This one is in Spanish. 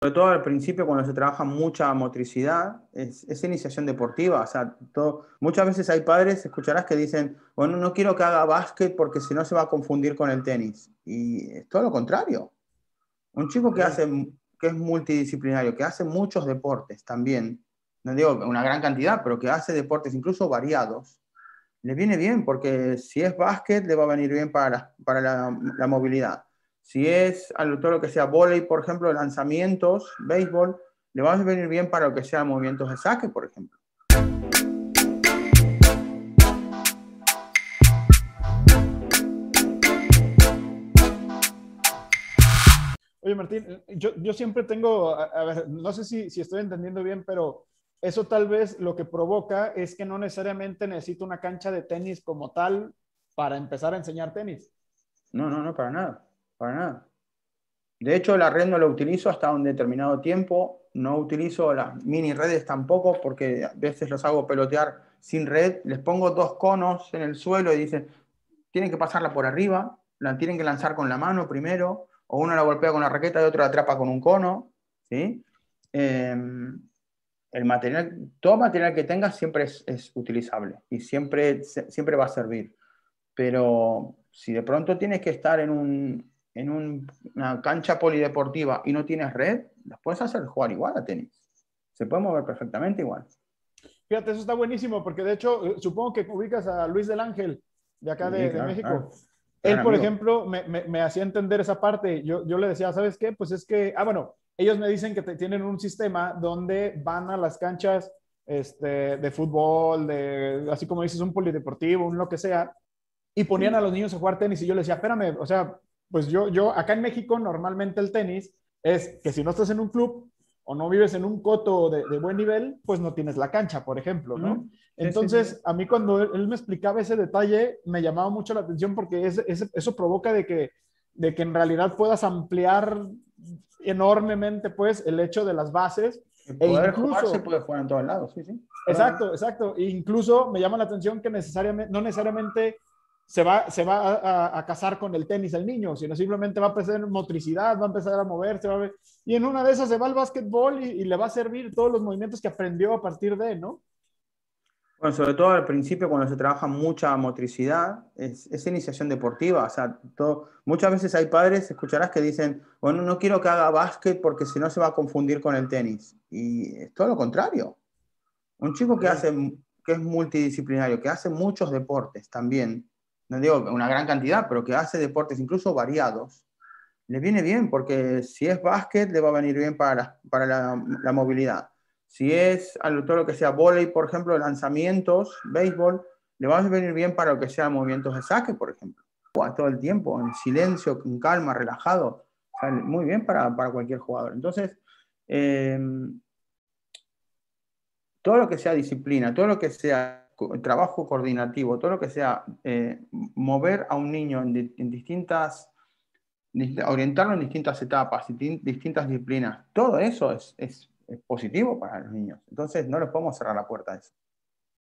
sobre todo al principio cuando se trabaja mucha motricidad, es, iniciación deportiva. O sea, todo, muchas veces hay padres, escucharás, que dicen, bueno, no quiero que haga básquet porque si no se va a confundir con el tenis. Y es todo lo contrario. Un chico que, hace, que es multidisciplinario, que hace muchos deportes también, no digo una gran cantidad, pero que hace deportes incluso variados, le viene bien porque si es básquet, le va a venir bien para, para la, la movilidad si es todo lo que sea volei, por ejemplo, lanzamientos, béisbol, le va a venir bien para lo que sea movimientos de saque, por ejemplo. Oye, Martín, yo, yo siempre tengo, a, ver, no sé si, si, estoy entendiendo bien, pero eso tal vez lo que provoca es que no necesariamente necesito una cancha de tenis como tal para empezar a enseñar tenis. No, no, no, para nada para nada. De hecho, la red no la utilizo hasta un determinado tiempo. No utilizo las mini redes tampoco porque a veces los hago pelotear sin red. Les pongo dos conos en el suelo y dicen, tienen que pasarla por arriba, la tienen que lanzar con la mano primero, o uno la golpea con la raqueta y otro la atrapa con un cono. ¿sí? Em, el material, todo material que tengas siempre es, es, utilizable y siempre, siempre va a servir. Pero si de pronto tienes que estar en un, en una cancha polideportiva y no tienes red, las puedes hacer jugar igual a tenis. Se puede mover perfectamente igual. Fíjate, eso está buenísimo, porque de hecho, eh, supongo que ubicas a Luis del Ángel, de acá de, México. Él, por ejemplo, me, me, hacía entender esa parte. Yo, yo le decía, ¿sabes qué? Pues es que, ah, bueno, ellos me dicen que tienen un sistema donde van a las canchas este, de fútbol, de, así como dices, un polideportivo, un lo que sea, y ponían a los niños a jugar tenis. Y yo les decía, espérame, o sea, pues yo, yo, acá en México normalmente el tenis es que si no estás en un club o no vives en un coto de, buen nivel, pues no tienes la cancha, por ejemplo, ¿no? Entonces, a mí cuando él, me explicaba ese detalle, me llamaba mucho la atención porque eso provoca de que, de que en realidad puedas ampliar enormemente, pues, el hecho de las bases. E incluso, se puede jugar en todos lados, sí, sí. Exacto, exacto. E incluso me llama la atención que necesariamente, no necesariamente se va, se va a, casar con el tenis el niño, sino simplemente va a empezar motricidad, va a empezar a moverse, va a y en una de esas se va al básquetbol y, le va a servir todos los movimientos que aprendió a partir de, ¿no? Bueno, sobre todo al principio cuando se trabaja mucha motricidad, es, es iniciación deportiva, o sea, todo, muchas veces hay padres, escucharás que dicen, bueno, no quiero que haga básquet porque si no se va a confundir con el tenis, y es todo lo contrario. Un chico que, hace, que es multidisciplinario, que hace muchos deportes también, no digo una gran cantidad, pero que hace deportes incluso variados, le viene bien, porque si es básquet, le va a venir bien para, para la, movilidad. Si es todo lo que sea volei, por ejemplo, lanzamientos, béisbol, le va a venir bien para lo que sea movimientos de saque, por ejemplo. Todo el tiempo, en silencio, con calma, relajado. muy bien para, para cualquier jugador. Entonces, eh, todo lo que sea disciplina, todo lo que sea trabajo coordinativo, todo lo que sea eh, mover a un niño en, distintas, orientarlo en distintas etapas, distintas disciplinas, todo eso es, es, es, positivo para los niños. Entonces no les podemos cerrar la puerta a eso.